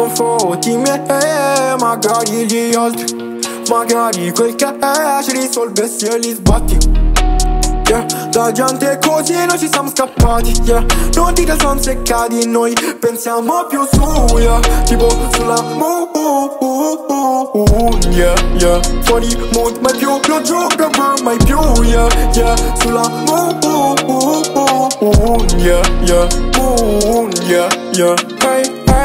Non foti miei, magari gli altri Magari quel che è ci risolve se li sbatti Yeah, la gente così noi ci siamo scappati Yeah, non dire sono seccati noi pensiamo più su Yeah, tipo sulla moon Yeah, yeah, fuori mood mai più Lo gioco mai più Yeah, yeah, sulla moon Yeah, yeah, moon Yeah, yeah, hey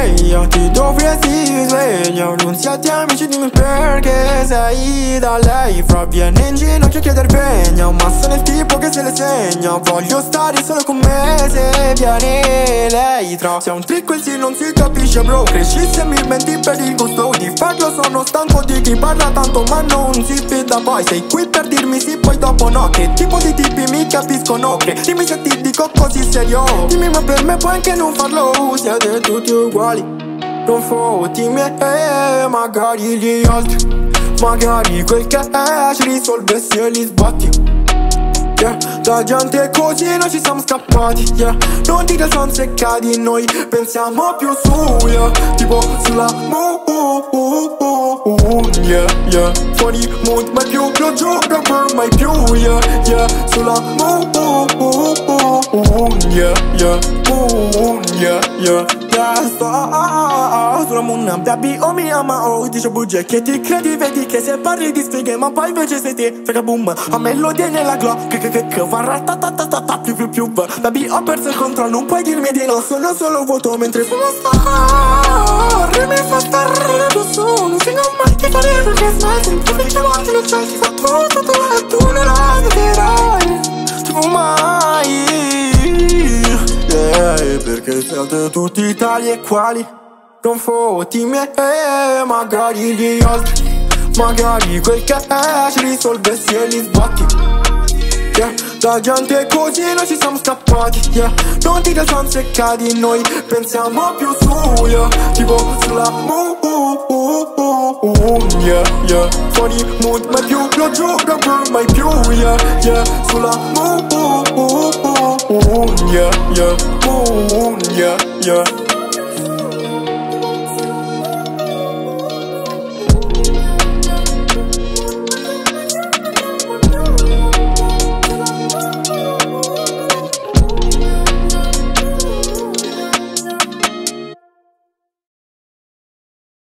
sveglio Ti dovresti sveglio. Non siate amici dimmi perché sei da lei. Fra viene in ginocchio a chiedere pegno Ma sono il tipo che se le segna Voglio stare solo con me se viene lei. Tra se è un trick quel sì non si capisce bro. Cresci se mi menti per il gusto di farlo Sono stanco di chi parla tanto ma non poi Sei qui per dirmi sì poi dopo no. Che tipo di tipi mi capiscono? Che dimmi se ti dico così serio. Dimmi ma per me puoi anche non farlo. Siete tutti uguali. Non fotti miei, magari gli altri. Magari quel che è ci risolve se li sbatti. La gente così noi ci siamo scappati. Yeah, non dire sono seccati noi pensiamo più su Yeah, tipo sulla moon Yeah, yeah, fuori mood mai più Lo gioco per mai più Yeah, yeah, sulla moon Yeah, yeah, moon Yeah, yeah. Sulla moon baby oh mi ama oh. Dice bugie che ti credi vedi che se parli di sfighe Ma poi invece sei te frega boom. A melodia nella glock che che che che va ratatatata più più più. Baby ho perso il controllo non puoi dirmi di no Sono solo vuoto mentre fumo sta Mi fa stare da solo Se non mai ti fare perché sai sempre che chiamati siete tutti tali e quali Non fotti me, magari gli altri Magari quel che è ci risolve se li sbatti yeah. La gente così noi ci siamo scappati yeah. Non dire sono seccati noi pensiamo più su yeah. Tipo sulla moon yeah, yeah. Fuori mood mai più Lo gioco per mai più yeah, yeah. Sulla moon yeah, yeah, yeah